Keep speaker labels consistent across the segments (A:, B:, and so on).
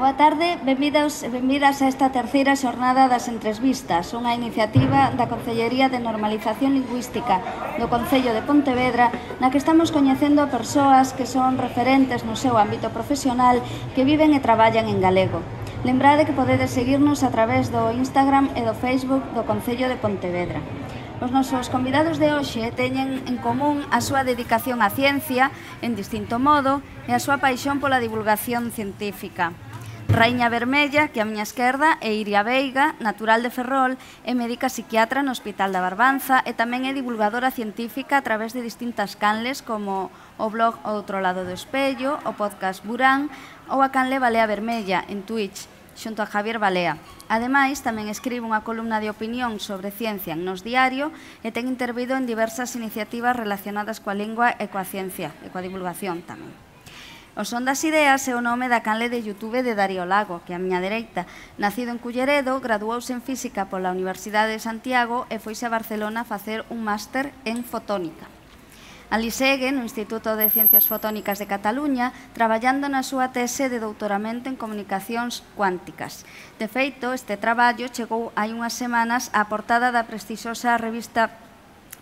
A: Boa tarde, benvidos e benvidas a esta terceira xornada das entrevistas, unha iniciativa da Concellería de Normalización Lingüística do Concello de Pontevedra, na que estamos coñecendo a persoas que son referentes no seu ámbito profesional que viven e traballan en galego. Lembrade que podedes seguirnos a través do Instagram e do Facebook do Concello de Pontevedra. Os nosos convidados de hoxe teñen en común a súa dedicación á ciencia en distinto modo e a súa paixón pola divulgación científica. Raíña Vermella, que a miña esquerda, e Iria Veiga, natural de Ferrol, é médica psiquiatra no Hospital da Barbanza e tamén é divulgadora científica a través de distintas canles como o blog Outro lado do espello, o podcast Burán ou a canle Balea Vermella en Twitch xunto a Javier Balea. Ademais, tamén escribe unha columna de opinión sobre ciencia en Nos Diario e ten intervido en diversas iniciativas relacionadas coa lingua e coa ciencia e coa divulgación tamén. O Son das Ideas é o nome da canle de Youtube de Darío Lago, que a miña dereita. Nacido en Culleredo, graduouse en Física pola Universidade de Santiago e foise a Barcelona a facer un máster en Fotónica. Ali segue no Instituto de Ciencias Fotónicas de Cataluña traballando na súa tese de doutoramento en comunicacións cuánticas. De feito, este traballo chegou hai unhas semanas á portada da prestixosa revista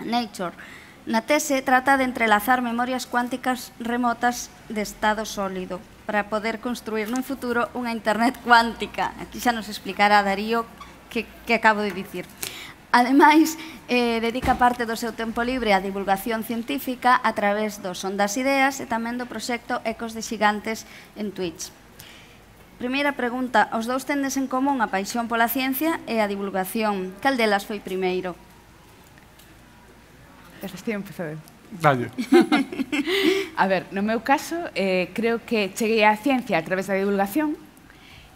A: Nature, Na tese trata de entrelazar memorias cuánticas remotas de estado sólido para poder construir nun futuro unha internet cuántica. Aquí xa nos explicará Darío que, que acabo de dicir. Ademais, eh, dedica parte do seu tempo libre á divulgación científica a través dos Ondas Ideas e tamén do proxecto Ecos de Xigantes en Twitch. Primeira pregunta, os dous tendes en común a paixón pola ciencia e a divulgación. Cal delas foi primeiro?
B: Recién empezou eu.
C: Dalle.
B: a ver, no meu caso, eh, creo que cheguei á ciencia a través da divulgación.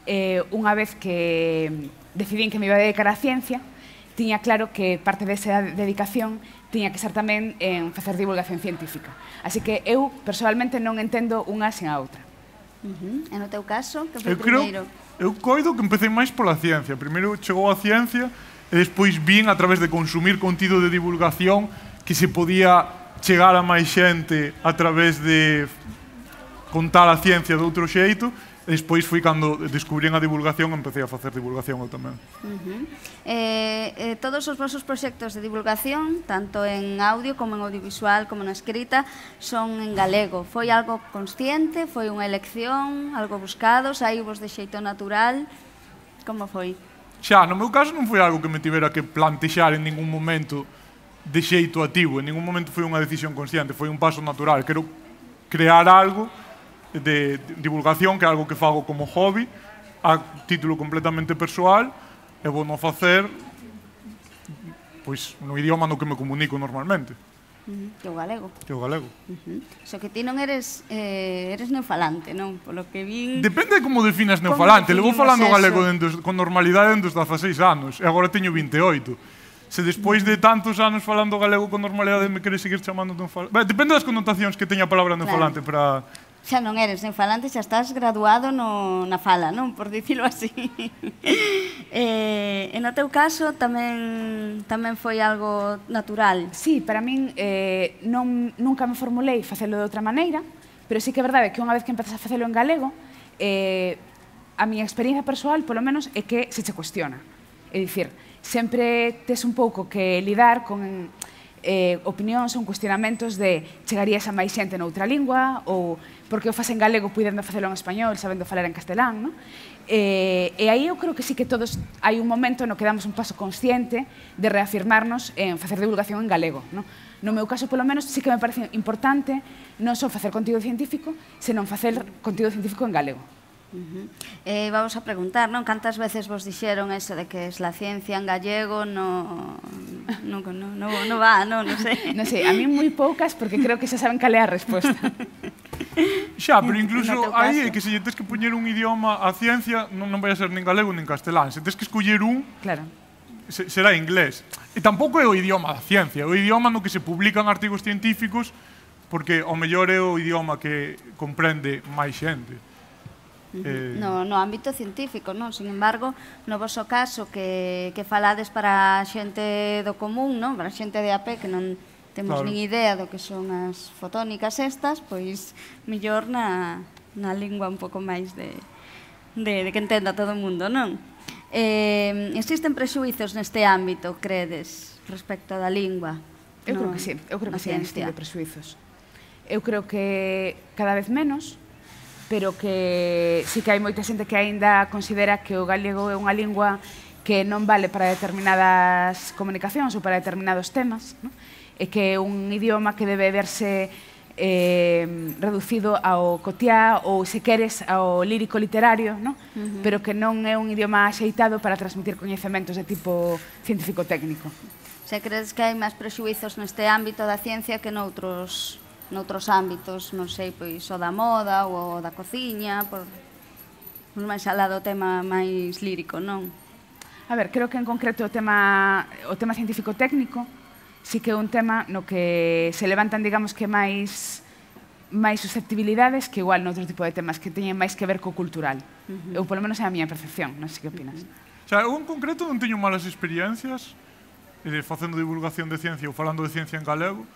B: Eh, unha vez que decidín que me iba a dedicar á ciencia, tiña claro que parte desa dedicación tiña que ser tamén en facer divulgación científica. Así que eu, personalmente, non entendo unha sen a outra.
A: Uh -huh. E no teu caso, que foi
C: eu
A: primeiro?
C: Creo, eu coido que empecé máis pola ciencia. Primeiro chegou a ciencia e despois vin a través de consumir contido de divulgación que se podía chegar a máis xente a través de contar a ciencia de outro xeito, e despois foi cando descubrín a divulgación e empecé a facer divulgación eu tamén.
A: Uh -huh. eh, eh, todos os vosos proxectos de divulgación, tanto en audio como en audiovisual, como na escrita, son en galego. Foi algo consciente, foi unha elección, algo buscado, Saíbos de xeito natural. Como foi?
C: Xa, no meu caso non foi algo que me tivera que plantexar en ningún momento de xeito ativo, en ningún momento foi unha decisión consciente, foi un paso natural. Quero crear algo de divulgación, que é algo que fago como hobby, a título completamente persoal, e vou non facer pois no idioma no que me comunico normalmente.
A: Que o galego.
C: Que o galego.
A: Uh -huh. Só que ti non eres eh, eres neofalante, non? Polo que vin...
C: Depende de como definas neofalante. Levo falando eso? galego dentro, con normalidade dentro dos 16 anos. E agora teño 28 se despois de tantos anos falando galego con normalidade me queres seguir chamando de un falante. Depende das connotacións que teña a palabra no claro. falante para
A: xa non eres nen falante, xa estás graduado no, na fala, non? Por dicilo así. eh, e no teu caso tamén tamén foi algo natural.
B: Sí, para min eh, non, nunca me formulei facelo de outra maneira, pero sí que é verdade que unha vez que empezas a facelo en galego, eh, a miña experiencia persoal, polo menos, é que se che cuestiona. É dicir, sempre tes un pouco que lidar con eh, opinións ou cuestionamentos de chegarías a máis xente noutra lingua ou porque o fas en galego puidendo facelo en español, sabendo falar en castelán, non? Eh, e aí eu creo que sí que todos hai un momento no que damos un paso consciente de reafirmarnos en facer divulgación en galego. No, no meu caso, polo menos, sí que me parece importante non só facer contido científico, senón facer contido científico en galego.
A: Uh -huh. Eh, vamos a preguntar, non? Cantas veces vos dixeron eso de que es la ciencia en gallego no no no no, no va, non, No sei.
B: non sei, a mí moi poucas porque creo que xa saben cal é a resposta.
C: Xa, pero incluso no aí é que se lle tes que poñer un idioma a ciencia non, non vai a ser nin galego nin castelán, se tes que escoller un
B: Claro
C: se, será inglés. E tampouco é o idioma da ciencia, é o idioma no que se publican artigos científicos porque o mellor é o idioma que comprende máis xente.
A: Eh... No, no ámbito científico, non? Sin embargo, no vosso caso que, que falades para a xente do común, non? Para a xente de a que non temos claro. nin idea do que son as fotónicas estas, pois mellor na, na lingua un pouco máis de, de, de que entenda todo o mundo, non? Eh, existen prexuizos neste ámbito, credes, respecto da lingua?
B: Eu
A: no, creo
B: que sí, eu creo que sí, existen prexuizos. Eu creo que cada vez menos, pero que sí que hai moita xente que aínda considera que o galego é unha lingua que non vale para determinadas comunicacións ou para determinados temas, non? e que é un idioma que debe verse eh, reducido ao cotiá ou, se queres, ao lírico literario, no? uh -huh. pero que non é un idioma axeitado para transmitir coñecementos de tipo científico-técnico.
A: Se crees que hai máis prexuizos neste ámbito da ciencia que noutros noutros ámbitos, non sei, pois o da moda ou o da cociña, por un máis alá do tema máis lírico, non?
B: A ver, creo que en concreto o tema o tema científico técnico sí que é un tema no que se levantan, digamos que máis máis susceptibilidades que igual noutro tipo de temas que teñen máis que ver co cultural. Uh -huh. Eu, polo menos é a miña percepción, non sei que opinas. Uh
C: -huh. O sea, eu en concreto non teño malas experiencias eh, facendo divulgación de ciencia ou falando de ciencia en galego,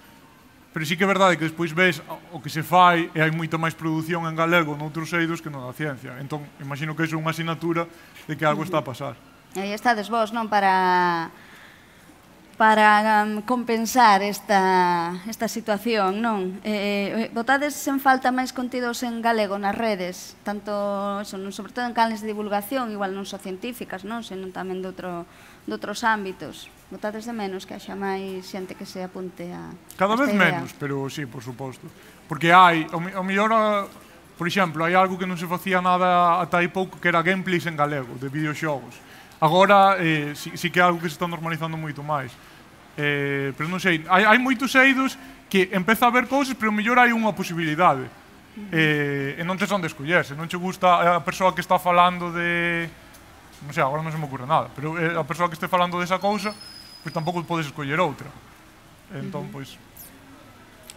C: pero sí que é verdade que despois ves o que se fai e hai moita máis produción en galego noutros eidos que non da ciencia. Entón, imagino que é unha asignatura de que algo está a pasar.
A: Aí estades vos, non? Para para um, compensar esta, esta situación, non? Eh, botades en falta máis contidos en galego nas redes, tanto, eso, non, sobre todo en canales de divulgación, igual non só científicas, non? senón tamén de, outro, de outros ámbitos botades de menos que haxa máis xente que se apunte a
C: Cada vez
A: idea.
C: menos, pero sí, por suposto. Porque hai, o, o mellor, por exemplo, hai algo que non se facía nada ata aí pouco que era gameplays en galego, de videoxogos. Agora, eh, si, si que é algo que se está normalizando moito máis. Eh, pero non sei, hai, hai moitos eidos que empeza a ver cousas, pero mellor hai unha posibilidade. Eh, e non te son de escoller, se non che gusta a persoa que está falando de... Non sei, agora non se me ocurre nada, pero eh, a persoa que este falando desa cousa, pois tampouco podes escoller outra. Entón, uh -huh. pois...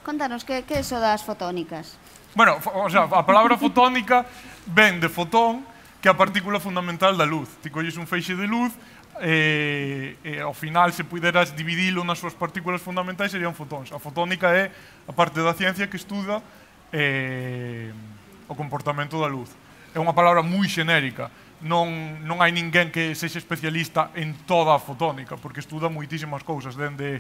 A: Contanos, que, que é iso das fotónicas?
C: Bueno, o sea, a palabra fotónica ven de fotón, que é a partícula fundamental da luz. Ti colles un feixe de luz e, e ao final se puderas dividilo nas súas partículas fundamentais serían fotóns. A fotónica é a parte da ciencia que estuda eh, o comportamento da luz. É unha palabra moi xenérica non, non hai ninguén que sexa especialista en toda a fotónica, porque estuda moitísimas cousas, dende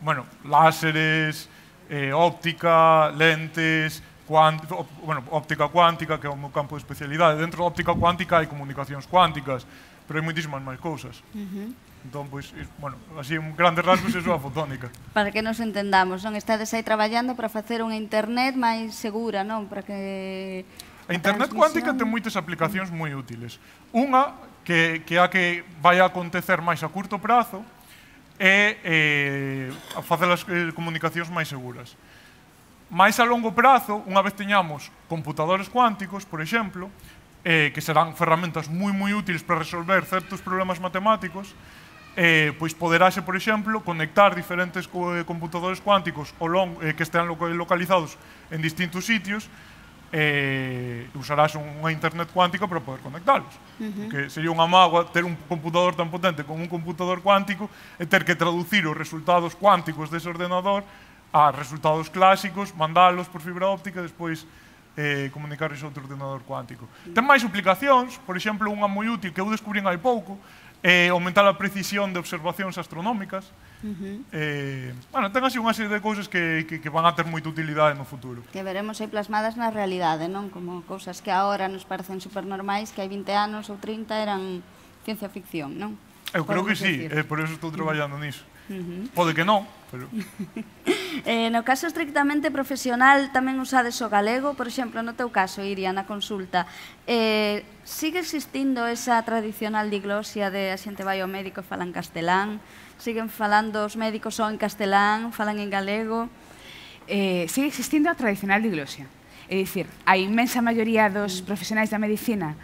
C: bueno, láseres, eh, óptica, lentes, cuant, bueno, óptica cuántica, que é o meu campo de especialidade. Dentro da óptica cuántica hai comunicacións cuánticas, pero hai moitísimas máis cousas. Uh -huh. Entón, pois, eh, bueno, así un grandes rasgos é a fotónica.
A: Para que nos entendamos, non? Estades aí traballando para facer unha internet máis segura, non? Para que
C: A internet cuántica ten moitas aplicacións moi útiles. Unha, que, que a que vai a acontecer máis a curto prazo, é eh, facer as eh, comunicacións máis seguras. Máis a longo prazo, unha vez teñamos computadores cuánticos, por exemplo, eh, que serán ferramentas moi moi útiles para resolver certos problemas matemáticos, eh, pois poderase, por exemplo, conectar diferentes co computadores cuánticos ao long, eh, que estean localizados en distintos sitios eh, usarás unha internet cuántica para poder conectalos. Uh -huh. Que sería unha mágoa ter un computador tan potente como un computador cuántico e ter que traducir os resultados cuánticos dese ordenador a resultados clásicos, mandalos por fibra óptica e despois eh, comunicar iso outro ordenador cuántico. Uh -huh. Ten máis aplicacións, por exemplo, unha moi útil que eu descubrín hai pouco, eh, aumentar a precisión de observacións astronómicas, Uh -huh. eh, bueno, ten así unha serie de cousas que, que, que van a ter moita utilidade no futuro.
A: Que veremos aí plasmadas na realidade, non? Como cousas que agora nos parecen supernormais, que hai 20 anos ou 30 eran ciencia ficción, non?
C: Eu creo que sí, eh, por eso estou traballando niso. Uh -huh. Pode que non, pero...
A: eh, no caso estrictamente profesional tamén usades o galego, por exemplo, no teu caso, Iria, na consulta. Eh, sigue existindo esa tradicional diglosia de a xente vai ao médico e falan castelán? siguen falando os médicos só en castelán, falan en galego.
B: Eh, sigue existindo a tradicional diglosia. É dicir, a inmensa maioría dos profesionais da medicina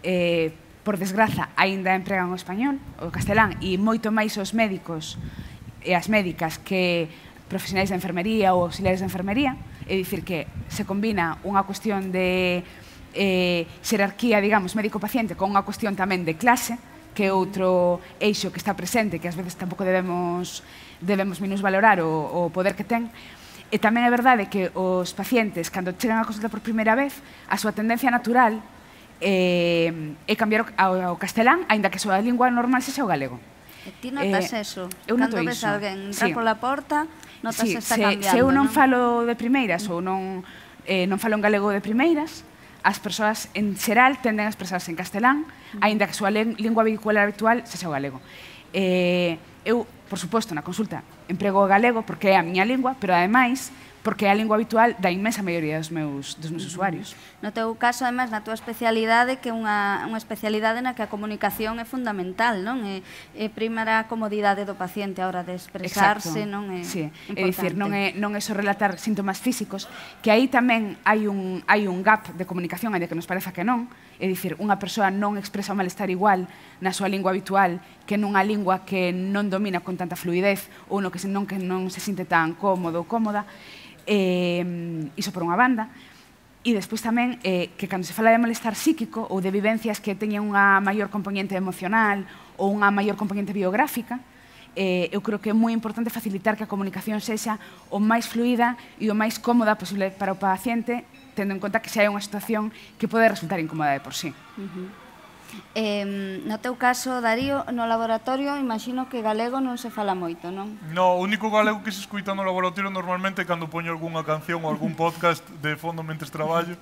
B: eh, por desgraza, aínda empregan o español, o castelán, e moito máis os médicos e as médicas que profesionais de enfermería ou auxiliares de enfermería, é dicir que se combina unha cuestión de eh, xerarquía, digamos, médico-paciente con unha cuestión tamén de clase, que outro eixo que está presente, que ás veces tampouco debemos, debemos minusvalorar o, o poder que ten, E tamén é verdade que os pacientes, cando chegan á consulta por primeira vez, a súa tendencia natural eh, é cambiar ao, ao castelán, aínda que a súa lingua normal sexa o galego.
A: E ti notas
B: eh,
A: eso?
B: Eu noto
A: Cando ves
B: iso.
A: alguén entrar
B: sí.
A: pola porta, notas
B: sí,
A: está
B: se,
A: cambiando,
B: se eu non,
A: non?
B: falo de primeiras ou non, eh, non falo en galego de primeiras, as persoas en xeral tenden a expresarse en castelán, aínda que a súa lingua vehicular habitual se xa o galego. Eh, eu, por suposto, na consulta emprego o galego porque é a miña lingua, pero ademais porque é a lingua habitual da inmensa maioría dos meus, dos meus usuarios.
A: No teu caso, además, na túa especialidade, que é unha, unha especialidade na que a comunicación é fundamental, non? É, é primera comodidade do paciente a hora de expresarse, Exacto. non? É,
B: sí.
A: Importante.
B: é dicir, non é, non é só relatar síntomas físicos, que aí tamén hai un, hai un gap de comunicación, ainda que nos pareza que non, é dicir, unha persoa non expresa o malestar igual na súa lingua habitual que nunha lingua que non domina con tanta fluidez ou no que non, que non se sinte tan cómodo ou cómoda, eh, iso por unha banda, E despois tamén eh, que cando se fala de malestar psíquico ou de vivencias que teñen unha maior componente emocional ou unha maior componente biográfica, eh, eu creo que é moi importante facilitar que a comunicación sexa o máis fluida e o máis cómoda posible para o paciente, tendo en conta que xa é unha situación que pode resultar incómoda de por sí. Uh -huh.
A: Eh, no teu caso, Darío, no laboratorio imagino que galego non se fala moito, non?
C: No, o único galego que se escuita no laboratorio normalmente é cando poño algunha canción ou algún podcast de fondo mentres traballo,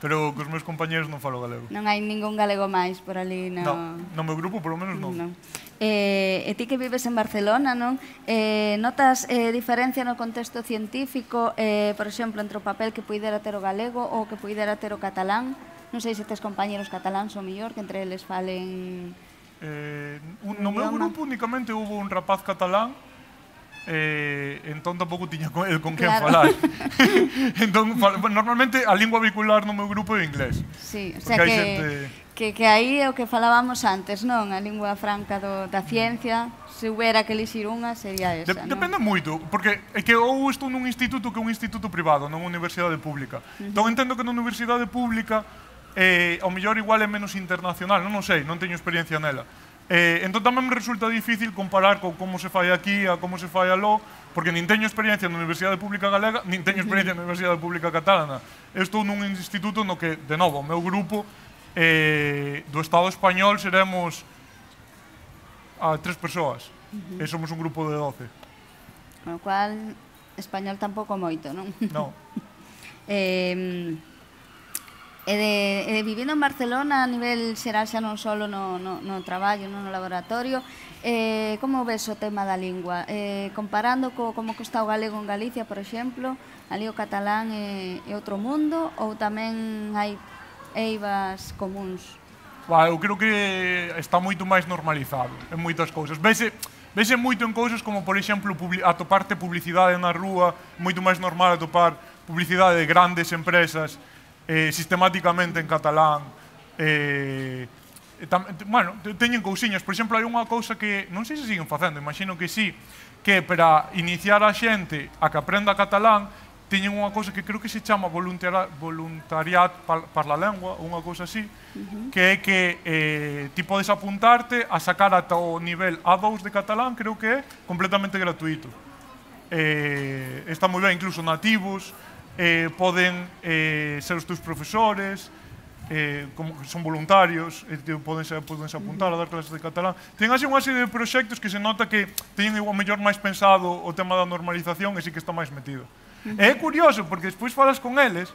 C: pero cos meus compañeros non falo galego.
A: Non hai ningún galego máis por ali, no...
C: No, no meu grupo, por lo menos, non.
A: non. Eh, e ti que vives en Barcelona, non? Eh, notas eh, diferencia no contexto científico, eh, por exemplo, entre o papel que puidera ter o galego ou que puidera ter o catalán? Non sei se tes compañeros cataláns ou mellor que entre eles falen
C: Eh, un, no meu grupo únicamente hubo un rapaz catalán eh, entón tampouco tiña con, el, con quen
A: claro.
C: falar. entón, fal, normalmente a lingua vehicular no meu grupo é inglés.
A: Sí, o sea que,
C: xente...
A: que, que aí é o que falábamos antes, non? A lingua franca do, da ciencia, se houbera que elixir unha, sería esa, De, non?
C: Depende moito, porque é que ou estou nun instituto que é un instituto privado, non unha universidade pública. Uh -huh. Entón entendo que na universidade pública eh, ao mellor igual é menos internacional, non, non sei, non teño experiencia nela. Eh, entón tamén me resulta difícil comparar con como se fai aquí a como se fai aló, porque nin teño experiencia na Universidade Pública Galega, nin teño experiencia na Universidade Pública Catalana. Estou nun instituto no que, de novo, o meu grupo eh, do Estado Español seremos a tres persoas. Uh -huh. E somos un grupo de 12.
A: Con o cual, español tampouco moito, non?
C: Non.
A: eh, E de, e de vivindo en Barcelona a nivel xeral xa non só no, no, no traballo, non no laboratorio, eh, como ves o tema da lingua? Eh, comparando co, como que está o galego en Galicia, por exemplo, ali o catalán é, é outro mundo ou tamén hai eivas comuns?
C: Ba, eu creo que está moito máis normalizado en moitas cousas. Vese, vese moito en cousas como, por exemplo, publi atoparte publicidade na rúa, moito máis normal atopar publicidade de grandes empresas eh, sistemáticamente en catalán. Eh, tam, bueno, teñen cousiñas. Por exemplo, hai unha cousa que non sei se siguen facendo, imagino que sí, que para iniciar a xente a que aprenda catalán teñen unha cousa que creo que se chama voluntariat, voluntariat par, par la lengua, unha cousa así, uh -huh. que é que eh, ti podes apuntarte a sacar ata o nivel A2 de catalán, creo que é completamente gratuito. Eh, está moi ben, incluso nativos, eh, poden eh, ser os teus profesores, eh, como que son voluntarios, eh, te poden, ser, poden se apuntar a dar clases de catalán. Ten así unha serie de proxectos que se nota que teñen o mellor máis pensado o tema da normalización e sí que está máis metido. E é curioso, porque despois falas con eles,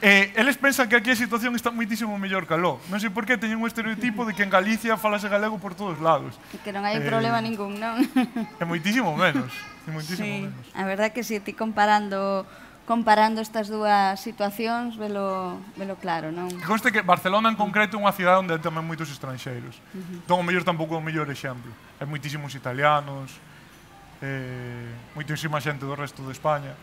C: Eh, eles pensan que aquí a situación está moitísimo mellor que aló. Non sei por que teñen un estereotipo de que en Galicia falase galego por todos lados.
A: E que non hai
C: eh,
A: problema ningún, non?
C: É moitísimo menos. É moitísimo
A: sí,
C: menos.
A: A verdad que se si ti comparando comparando estas dúas situacións, velo, velo claro, non?
C: Que conste que Barcelona en concreto é unha cidade onde tamén moitos estranxeiros. Uh -huh. Entón, o mellor tampouco é o mellor exemplo. Hai moitísimos italianos, eh, moitísima xente do resto de España.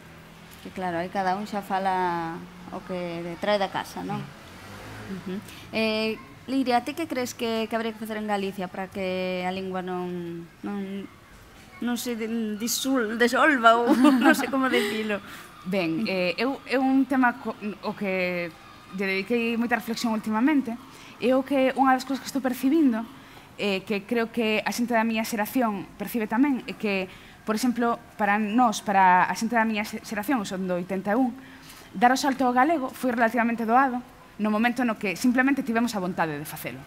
A: Que claro, aí cada un xa fala o que trae da casa, non? Mm. Uh -huh. eh, Liria, ti que crees que, que habría que facer en Galicia para que a lingua non, non, non se disul, desolva ou non sei como dicilo?
B: Ben, eh, eu, é un tema co, o que lle dediquei moita reflexión últimamente, é o que unha das cousas que estou percibindo, eh, que creo que a xente da miña xeración percibe tamén, é que, por exemplo, para nós, para a xente da miña xeración, son do 81, dar o salto ao galego foi relativamente doado no momento no que simplemente tivemos a vontade de facelo.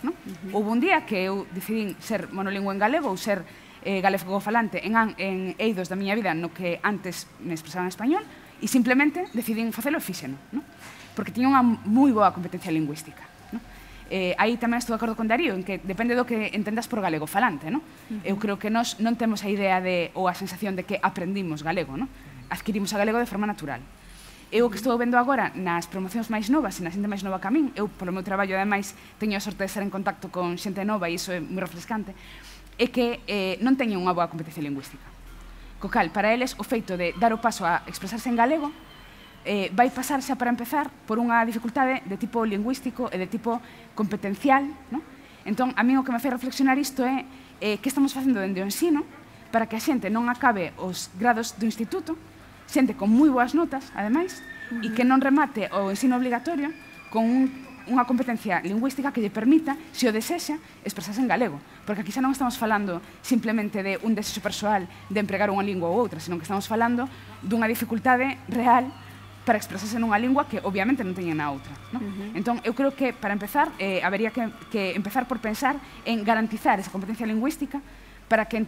B: No? Uh -huh. Houve un día que eu decidín ser monolingüe en galego ou ser eh, galegofalante en, en eidos da miña vida no que antes me expresaba en español e simplemente decidín facelo e fíxeno, no? porque tiña unha moi boa competencia lingüística. No? Eh, aí tamén estou de acordo con Darío, en que depende do que entendas por galego falante. No? Uh -huh. Eu creo que nós non temos a idea de, ou a sensación de que aprendimos galego, no? adquirimos a galego de forma natural. Eu o que estou vendo agora nas promocións máis novas e na xente máis nova que a min, eu polo meu traballo ademais teño a sorte de estar en contacto con xente nova e iso é moi refrescante, é que eh, non teñen unha boa competencia lingüística. Co cal, para eles, o feito de dar o paso a expresarse en galego eh, vai pasar xa para empezar por unha dificultade de tipo lingüístico e de tipo competencial. No? Entón, a mí o que me fai reflexionar isto é eh, que estamos facendo dende o ensino para que a xente non acabe os grados do instituto, xente con moi boas notas, ademais, uh -huh. e que non remate o ensino obligatorio con un, unha competencia lingüística que lle permita, se o desexa, expresarse en galego. Porque aquí xa non estamos falando simplemente de un desexo persoal de empregar unha lingua ou outra, senón que estamos falando dunha dificultade real para expresarse nunha lingua que obviamente non teñen na outra. ¿no? Uh -huh. Entón, eu creo que, para empezar, eh, habería que, que empezar por pensar en garantizar esa competencia lingüística para que,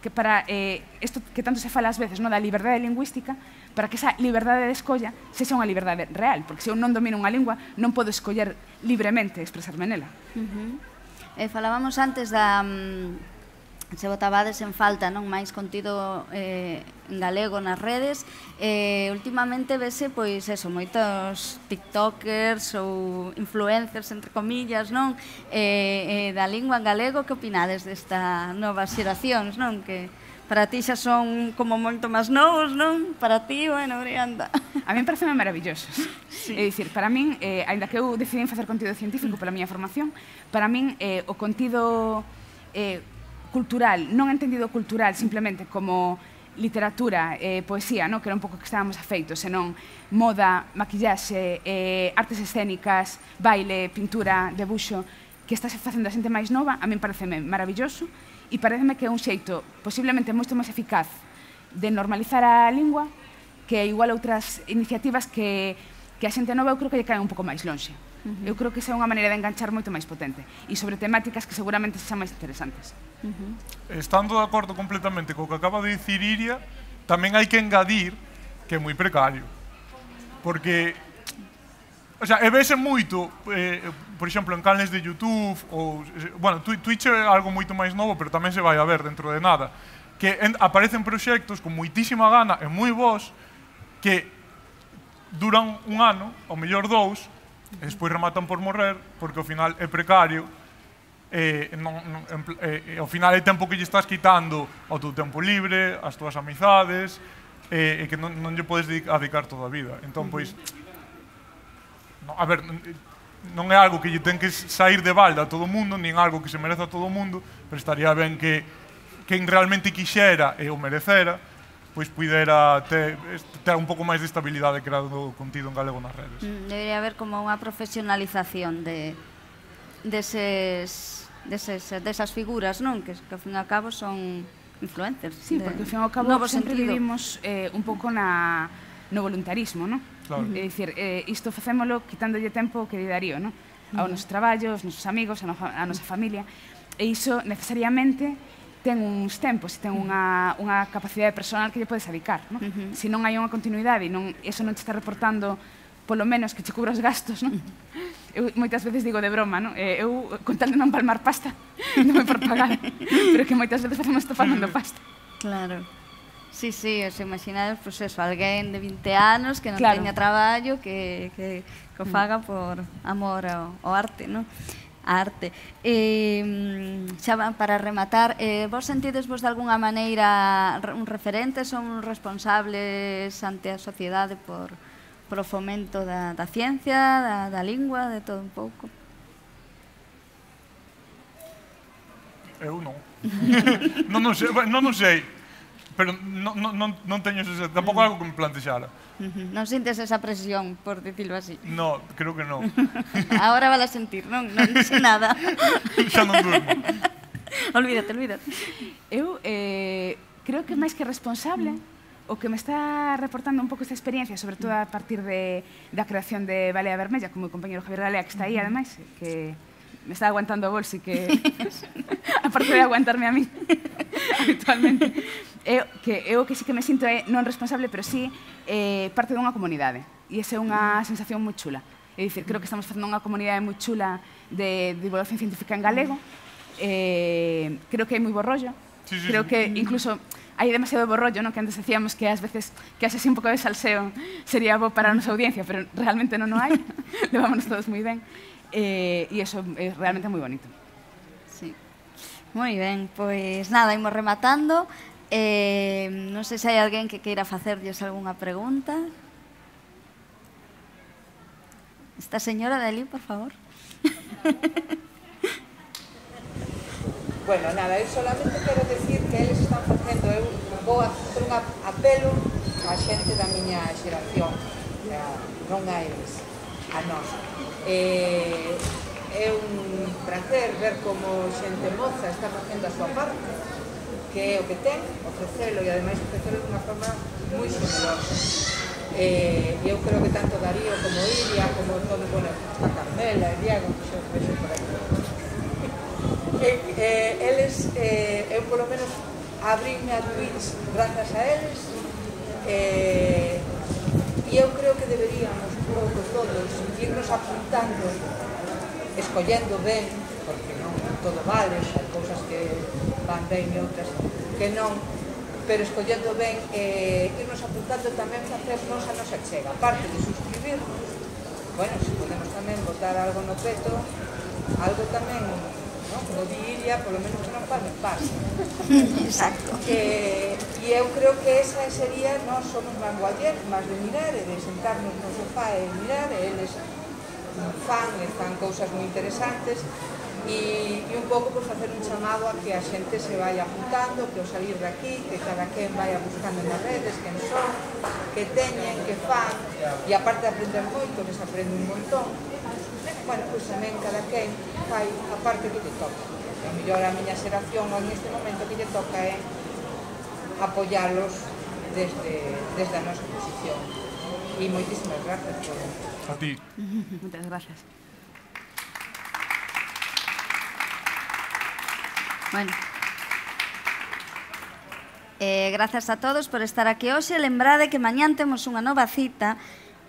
B: que para eh, isto que tanto se fala ás veces, no da liberdade lingüística, para que esa liberdade de escolla sexa unha liberdade real, porque se eu non domino unha lingua, non podo escoller libremente expresarme nela.
A: Uh -huh. Eh, falábamos antes da mm, se botabades en falta non máis contido eh, en galego nas redes. Eh, últimamente vese pois eso, moitos tiktokers ou influencers entre comillas non? Eh, eh, da lingua en galego que opinades desta novas xeracións non? Que Para ti xa son como moito máis novos, non? Para ti, bueno, Brianda.
B: A min pareceme maravillosos. Sí. É dicir, para min, eh, aínda que eu decidín facer contido científico pola miña formación, para min eh, o contido eh, cultural, non entendido cultural simplemente como literatura, eh, poesía, no? que era un pouco que estábamos afeitos, senón moda, maquillaxe, eh, artes escénicas, baile, pintura, debuxo, que estás facendo a xente máis nova, a min pareceme maravilloso, e pareceme que é un xeito posiblemente moito máis eficaz de normalizar a lingua que igual outras iniciativas que, que a xente nova eu creo que lle caen un pouco máis lonxe. Uh -huh. Eu creo que esa é unha maneira de enganchar moito máis potente e sobre temáticas que seguramente xa máis interesantes. Uh
C: -huh. Estando de acordo completamente co que acaba de dicir Iria, tamén hai que engadir que é moi precario. Porque O sea, e vese moito, eh, por exemplo, en canles de YouTube ou eh, bueno, Twitch é algo moito máis novo, pero tamén se vai a ver dentro de nada, que en, aparecen proxectos con moitísima gana e moi vos que duran un ano, ou mellor dous, e despois rematan por morrer porque ao final é precario e, non, non, e, e ao final é tempo que lle estás quitando ao teu tempo libre, as túas amizades e, e que non, non lle podes dedicar toda a vida. Entón, pois, no, a ver, non é algo que lle ten que sair de balda a todo o mundo, nin algo que se mereza a todo o mundo, pero estaría ben que quen realmente quixera e o merecera, pois pudera ter, ter un pouco máis de estabilidade creando contido en galego nas redes.
A: Mm, debería haber como unha profesionalización de deses, deses, desas figuras, non? Que, que ao fin e ao cabo son influencers.
B: Sí, de, porque ao fin e ao cabo sempre sentido. vivimos eh, un pouco na, no voluntarismo, non? Claro. É dicir, eh, isto facémolo quitándolle tempo que lle darío, non? Ao noso traballo, aos nosos amigos, a, no, a nosa familia. E iso necesariamente ten uns tempos, ten unha, unha capacidade personal que lle podes dedicar, non? Uh -huh. Se non hai unha continuidade e non, eso non te está reportando polo menos que che cubra os gastos, non? Eu moitas veces digo de broma, non? Eh, eu con tal de non palmar pasta, non me por pagar, pero que moitas veces facemos isto palmando pasta.
A: Claro. Sí, sí, os imaginades, pois pues eso, alguén de 20 anos que non claro. teña traballo, que, que, que o faga por amor ao, ao arte, non? a arte. E, xa para rematar, eh, vos sentides vos de alguna maneira un referente, son responsables ante a sociedade por, por o fomento da, da ciencia, da, da lingua, de todo un pouco?
C: Eu non. non, non, sei, non, non sei pero non, non, non teño ese, tampouco algo que me plantexara.
A: Non sintes esa presión, por dicirlo así.
C: No, creo que non.
A: Ahora vala sentir, non, non dixe nada.
C: Xa non durmo.
A: olvídate, olvídate.
B: Eu eh, creo que máis que responsable, o que me está reportando un pouco esta experiencia, sobre todo a partir de, da creación de Balea Vermella, como o compañero Javier Galea, que está aí, ademais, que me está aguantando a vos, sí que... aparte de aguantarme a mí, habitualmente. Eu, que, eu que sí que me sinto é non responsable, pero sí eh, parte dunha comunidade. E esa é unha sensación moi chula. É dicir, creo que estamos facendo unha comunidade moi chula de, de divulgación científica en galego. Eh, creo que hai moi bo rollo.
C: Sí, sí,
B: creo
C: sí.
B: que incluso hai demasiado bo rollo, non? que antes decíamos que ás veces que así un pouco de salseo sería bo para a nosa audiencia, pero realmente non o hai. Levámonos todos moi ben. Eh, e iso é realmente moi bonito.
A: Sí. Moi ben, pois nada, imos rematando. Eh, non sei se hai alguén que queira facerlles algunha pregunta. Esta señora de ali, por favor.
D: Bueno, nada, eu solamente quero decir que eles están facendo, eu vou a facer un apelo á xente da miña xeración, a, non a eles, a nós eh, é un placer ver como xente moza está facendo a súa parte que é o que ten, ofrecelo e ademais ofrecelo de unha forma moi generosa eh, eu creo que tanto Darío como Iria como todo, bueno, a Carmela e Diago que xa vexo por aquí eh, eh, eles, eh, eu polo menos abrime a Twitch grazas a eles. Eh, E eu creo que deberíamos, un pouco todos, irnos apuntando, escollendo ben, porque non todo vale, hai cousas que van ben e outras que non, pero escollendo ben, eh, irnos apuntando tamén facer nos a nosa chega, aparte de suscribirnos, bueno, se podemos tamén botar algo no peto, algo tamén ¿no? como di Iria, polo menos que non fan pasa.
A: Exacto.
D: Que, e eu creo que esa sería, nós somos vanguardier, máis de mirar e de sentarnos no sofá e mirar, e eles fan e fan cousas moi interesantes, e, e un pouco pues, facer un chamado a que a xente se vai apuntando, que o salir de aquí, que cada quen vai buscando nas redes, quen son, que teñen, que fan, e aparte de aprender moito, les aprende un montón, bueno, pois tamén cada quen fai a parte que lle toca. A mellor a miña xeración en este momento que lle toca é apoyalos desde, desde a nosa posición. E moitísimas grazas. Por...
C: A ti.
B: Moitas gracias.
A: Bueno. Eh, grazas a todos por estar aquí hoxe. Lembrade que mañán temos unha nova cita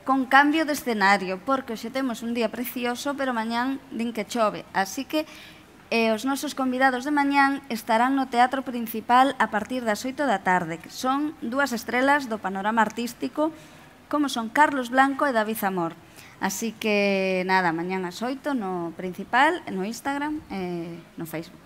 A: con cambio de escenario, porque hoxe temos un día precioso, pero mañán din que chove. Así que eh, os nosos convidados de mañán estarán no Teatro Principal a partir das 8 da tarde. Que son dúas estrelas do panorama artístico, como son Carlos Blanco e David Zamor. Así que, nada, mañán ás 8 no Principal, no Instagram e no Facebook.